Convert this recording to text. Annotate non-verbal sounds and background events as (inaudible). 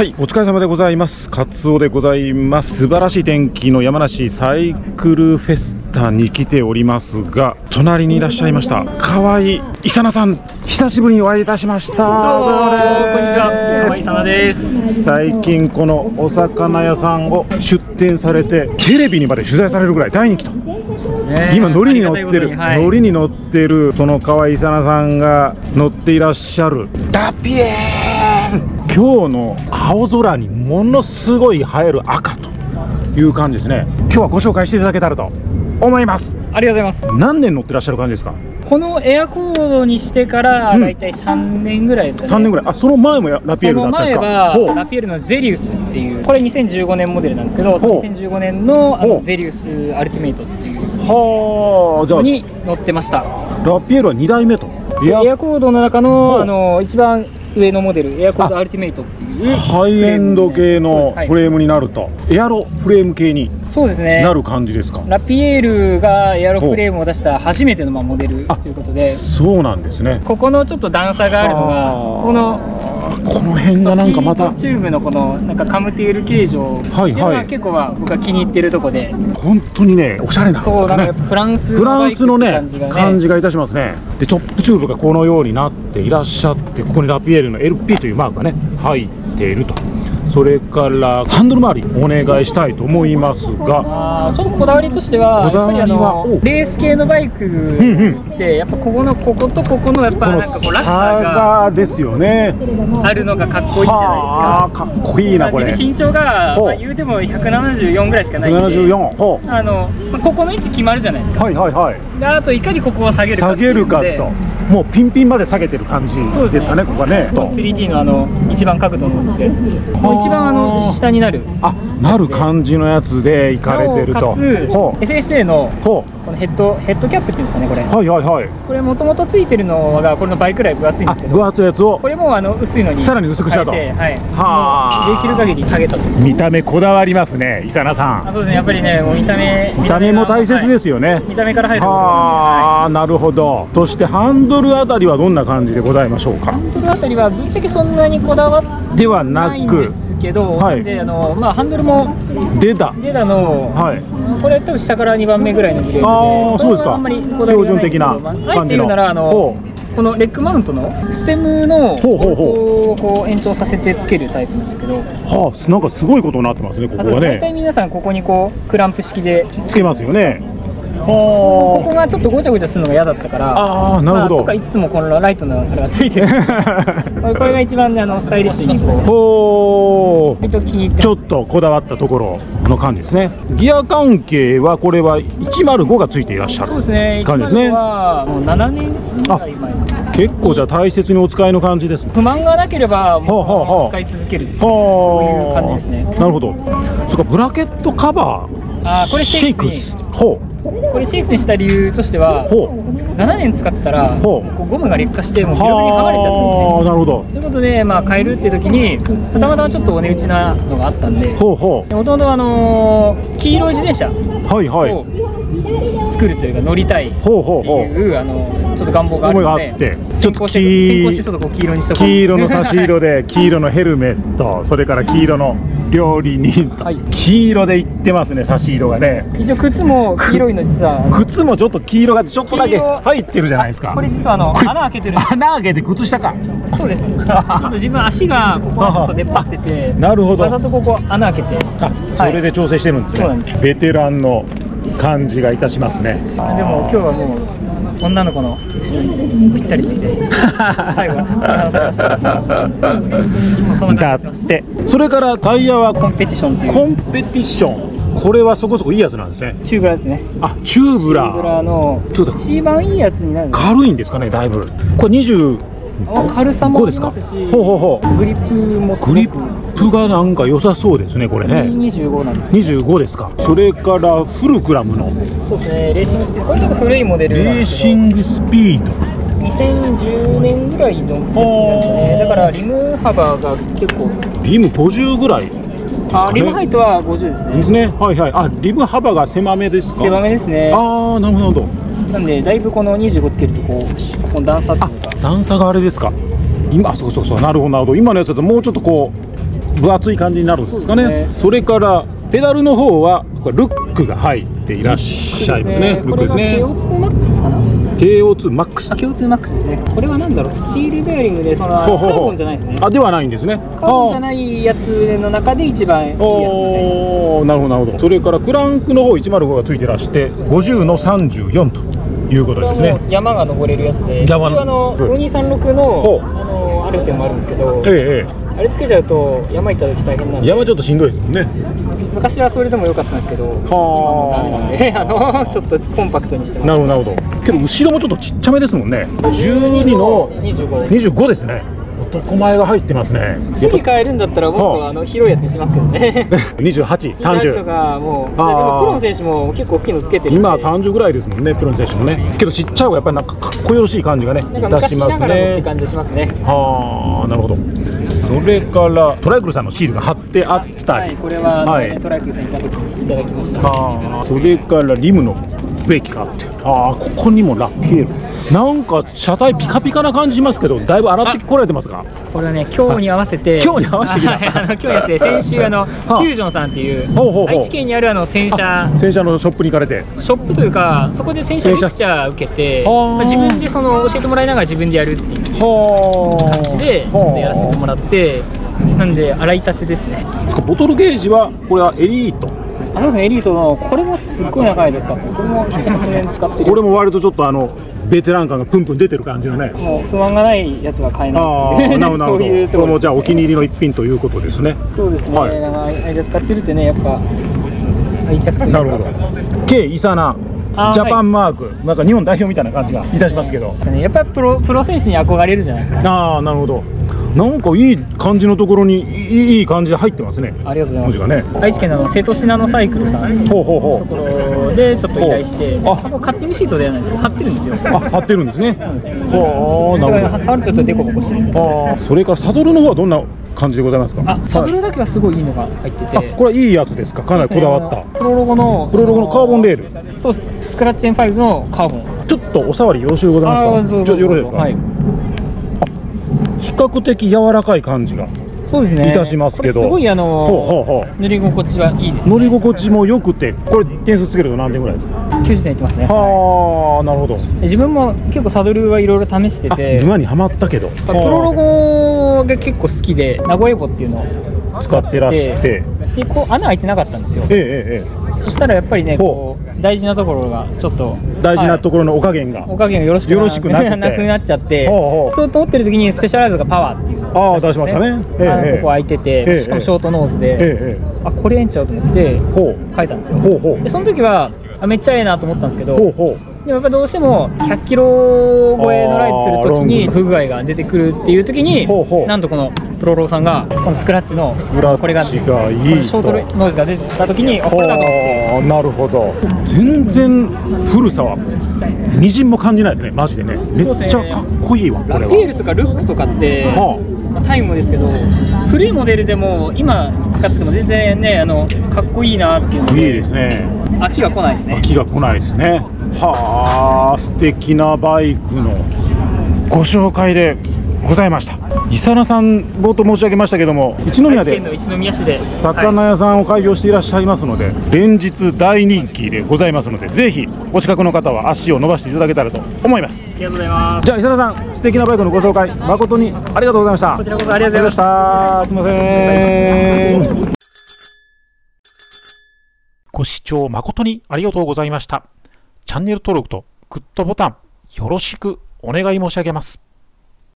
はい、お疲れ様でございます。カツオでございます。素晴らしい天気の山梨サイクルフェスタに来ておりますが、隣にいらっしゃいました。河合伊佐奈さん、久しぶりにお会いいたしました。どうもこんにちは河合さなです最近このお魚屋さんを出店されて、テレビにまで取材されるぐらい大人気と。今乗りに乗ってる、はい、乗りに乗ってるその河合伊佐奈さんが乗っていらっしゃるラピエ今日の青空にものすごい映える赤という感じですね。今日はご紹介していただけたらと思います。ありがとうございます。何年乗ってらっしゃる感じですか？このエアコードにしてからうん。だいたい3年ぐらいですかね、3年ぐらい。あその前もやラピエールだったんですその前はラピエールのゼリウスっていうこれ2015年モデルなんですけどほう。2015年ののゼリウスアルティメイトっていうはあじゃのに乗ってました。あラピエールは2代目と。エアコードの中のあの一番上のモデルエアコードあアルティメイトっていうハイエンド系のはい。フレームになると、エアロフレーム系にそうですね。なる感じですか、ラピエールがエアロフレームを出した初めてのまあモデルあ。ということで。そうなんですね。ここのちょっと段差があるのがはあ。このこの辺がなんかまたチューブのこのなんかカムテール形状はいはい。結構まあ僕が気に入ってるとこで。本当にねおしゃれなそうなんねかフランスフランスのね感じがいたしますねでチョップチューブがこのようになっていらっしゃってここにラピエールの LP というマークがね入っていると。それからハンドル周りお願いしたいと思いますが。ちょっとこだわりとしてはこだわりは？レース系のバイクんってやっぱここのこことここのやっぱなんかこう落差差ががですよね。あるのがかっこいいじゃないですか。はあかっこいいなこれ。身長が、まあ、言うても174ぐらいしかないんで。74ほあの、まあ、ここの位置決まるじゃないですか、うはいはいはい。であといかにここを下げるか下げるかと。でもうピンピンまで下げてる感じですかねここはね。と 3D のあの一番角度のつくやつもう一番あの下になる。あなる感じのやつで行かれてると。かつほう。FSA のヘッドヘッドキャップっていうんですかねこれ、うはいはいはい。これもともとついてるのがこれの倍くらい分厚いんであ分すけど厚いやつを。これもあの薄いのにさらに薄くしたと。はい。はできる限り下げたと見た目こだわりますね伊佐奈さん。あそうですね。やっぱりねもう見た目見た目も大切ですよ、よね。はい。見た目から入るところはあなるほど。そしてハンドルあたりはどんな感じでございましょうか？ハンドルあたりはぶっちゃけそんなにこだわっではなくすけど、はい。であのまあハンドルも出た。デダの、はいこれ多分下から2番目ぐらいのグレードで。あーそうですか。あんまり標準的なまああえて言うならあのほこのレッグマウントのステムのほうほうほう。こう延長させてつけるタイプなんですけど。はあなんかすごいことになってますねここはあそう大体ね皆さんここにこうクランプ式でつけますよねここはがちょっとごちゃごちゃするのが嫌だったからああーなるほど、まあ、とか言いつつもこのライトのあれがついてる。(laughs) これが一番ねあのスタイリッシュにこうちょっとこだわったところの感じですね。ギア関係はこれは105がついていらっしゃるそうですね。感じですね。105はもう7年ぐらい前。結構じゃあ大切にお使いの感じですね。不満がなければもう使い続けるはあ。そういう感じですね。なるほど。それからブラケットカバーあーこれシェイクスほこれシェイクスにした理由としてはう。ほ7年使ってたらほう。こうゴムが劣化してもううビロビロに剥がれちゃったんですねはあなるほど。ということで、まあ、変えるっていう時にたまたまちょっとお値打ちなのがあったんでほうほもともとあのー黄色い自転車うはいはい。を作るというか乗りたいってほうほうほういう。あのちょっと願望があるのでちょっと黄色の差し色で黄色のヘルメットそれから黄色の料理人と、はい。黄色でいってますね差し色がね。一応靴も黄色いの実は。靴もちょっと黄色がちょっとだけ入ってるじゃないですか。これ実はあの穴開けてる。穴開けて靴下か。そうです。(laughs) ちょっと自分足がここがちょっと出っ張ってて。なるほど。わざとここ穴開けて。あそれで調整してるんですね、そうなんです。ベテランの感じがいたしますね。でも今日はもう女の子の後ろにぴったりついて (laughs) 最後だって。それからタイヤはコンペティションっていう。コンペティション。これはそこそこいいやつなんですね。チューブラーですね。あチューブラチューブラのちょっと一番いいやつになるんです軽いんですかねだいぶ。これ25あ軽さもありですかますしほうほうほう。グリップもすごく。グリップがなんか良さそうですねこれね。25なんですけど。25ですか。それからフルクラムの。そうですねレーシングスピード。これちょっと古いモデルレーシングスピード。2010年ぐらいのやつなんですよねだからリム幅が結構。リム50ぐらい。あリムハイトは50ですですね。ねはいはい。あリム幅が狭めですか？狭めですね。ああなるほどなんでだいぶこの25つけるとこうここの段差ってあいうか段差があれですか。今あそうそうそうなるほどなるほど。今のやつだともうちょっとこう分厚い感じになるんですかね。ね。それからペダルの方はこれルックが入っていらっしゃいますね。ルックですね。KO2 マックス。かな KO2 マックス。あ KO2 マックスですね。これはなんだろう。スチールベアリングでそのカほうほうほう。ーボンじゃないですね。あではないんですね。カーボンじゃないやつの中で一番いいやつおおなるほどなるほど。それからクランクの方105がついてらして50の34ということですね。山が登れるやつで、山あのうん。5236のあのある点もあるんですけど、えええあれつけちゃうと山行った時大変なんえで、山ちょっとしんどいですもんね。昔はそれでも良かったんですけど、今もうダメなんで、(laughs) あのちょっとコンパクトにしてます。なるほどなるほど。けど後ろもちょっとちっちゃめですもんね。12の25。25ですね。男前が入ってますね。次変えるんだったらもっはあとあの広いやつにしますけどね。(laughs) 28、と30かもう、プロの選手も結構大きいのつけてる今30ぐらいですもんねプロの選手もね。けどちっちゃい方がやっぱりなんかかっこよろしい感じがねなんかいたします昔ながらのってね。感じしますね。はあなるほどそれからトライクルさんのシールが貼ってあったり、はい、これは、はい。トライクルさんに行った時にいただきました。それからリムのブキがあって。ああここにもラッキール。なんか車体ピカピカな感じしますけどだいぶ洗ってこられてますかこれはね、今日に合わせて、今日に合わせてあの今日ですね、(laughs) 先週、あの、あ。フュージョンさんっていう、愛知県にあるあの洗車。あ洗車のショップに行かれて。ショップというか、そこで洗車レクチャー受けて、まあ自分でその教えてもらいながら自分でやるっていうは感じで、ちょっとやらせてもらって、なんで、洗いたてですね。ボトルゲージはこれはエリートあそうですね、エリートの、これもすっごい長いですか？これも7、8年使ってる。これも割とちょっとあのベテラン感がプンプン出てる感じのね。もう不安がないやつは買えないああなるほどそういうどこれもところじゃあお気に入りの一品ということですね。そうですね、はい。長い間使ってるってね、やっぱ愛着というか。なるほど。K イサナジャパンマーク、なんか日本代表みたいな感じがいたしますけど、やっぱりプロプロ選手に憧れるじゃないですか。ああなるほどなんかいい感じのところにいいいい感じで入ってますねありがとうございます。ね愛知県の瀬戸信濃サイクルさんのところでちょっと依頼して、あカッティングシートではないですけど貼ってるんですよ。うあ貼ってるんですねそうですよほうなるほど触るとちょっとデコボコしてるんですけど。あーそれからサドルの方はどんな感じでございますか？あ、サドはいルだけはすごいいいのが入ってて。あこれはいいやつですか？かなりこだわった、ねプロロゴのプロロゴのカーボンレールそう。スクラッチ N5 のカーボン。ちょっとお触りよろしゅうございますか？ちょよろしいですか、はい。比較的柔らかい感じがそうですね。いたしますけど。すごいあのほうほうほう。塗り心地はいいです、ね。乗り心地も良くてこれ点数つけると何点ぐらいですか？90点いってますね。はあなるほど。自分も結構サドルはいろいろ試してあて。沼にはまったけど。プロロゴが結構好きで、名古屋ボっていうのを使って。らして。でこう穴開いてなかったんですよ。ええええそしたらやっぱりねほこう大事なところがちょっとえ大事なところのお加減が、はい。おかげがよろしくよろしくなくて。(laughs) なくなっちゃってそうと思ってる時にスペシャライズがパワーっていうのああ出しましたね。えここ開いてて、ええしかもショートノーズで、えええあこれええんちゃうと思ってえほ変えたんですよ。でその時はあめっちゃええなと思ったんですけどでもやっぱどうしても100キロ超えのライドするときに不具合が出てくるっていう時にほうほう。なんとこのプロローさんがこのスクラッチのこれががいいと。このショートノイズが出た時にあこれだと思ってなるほど。全然古さはみじんも感じないですね。マジでね。めっちゃかっこいいわこれは。ラピエールとかルックとかって、はまあ、タイムもですけど古いモデルでも今使ってても全然ねあのかっこいいなっていうのあいいでですね。飽きが来ないですね。飽きが来ないですね。はあ素敵なバイクのご紹介でございました伊佐野さん冒頭申し上げましたけども一宮で魚屋さんを開業していらっしゃいますので、連日大人気でございますのでぜひお近くの方は足を伸ばしていただけたらと思います。はいありがとうございます。じゃあ伊佐野さん素敵なバイクのご紹介誠にありがとうございました。こちらこそありがとうございまありがとうございました。すいません。ご視聴誠にありがとうございました。チャンネル登録とグッドボタンよろしくお願い申し上げます。